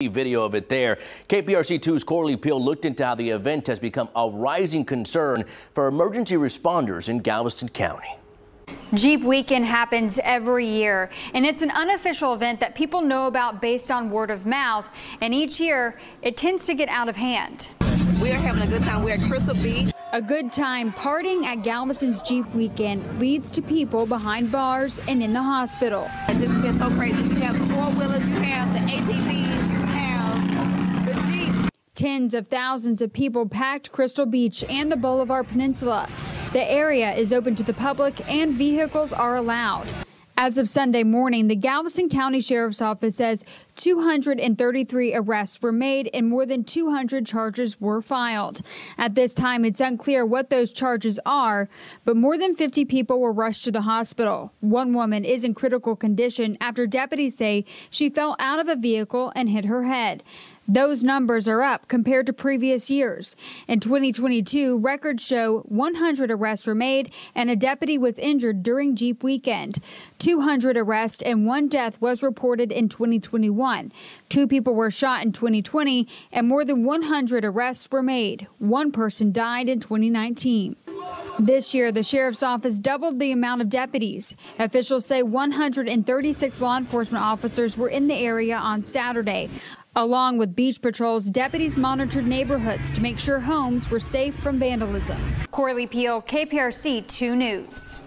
Video of it there. KPRC2's Corley Peel looked into how the event has become a rising concern for emergency responders in Galveston County. Jeep Weekend happens every year, and it's an unofficial event that people know about based on word of mouth. And each year, it tends to get out of hand. We are having a good time. We're at Crystal Beach. A good time partying at Galveston's Jeep Weekend leads to people behind bars and in the hospital. It's just been so crazy. You have the four wheelers, you have the ATVs, Tens of thousands of people packed Crystal Beach and the Bolivar Peninsula. The area is open to the public and vehicles are allowed. As of Sunday morning, the Galveston County Sheriff's Office says 233 arrests were made and more than 200 charges were filed. At this time, it's unclear what those charges are, but more than 50 people were rushed to the hospital. One woman is in critical condition after deputies say she fell out of a vehicle and hit her head. Those numbers are up compared to previous years. In 2022, records show 100 arrests were made and a deputy was injured during Jeep weekend. 200 arrests and one death was reported in 2021. Two people were shot in 2020 and more than 100 arrests were made. One person died in 2019. This year, the sheriff's office doubled the amount of deputies. Officials say 136 law enforcement officers were in the area on Saturday. Along with beach patrols, deputies monitored neighborhoods to make sure homes were safe from vandalism. Corley Peel, KPRC 2 News.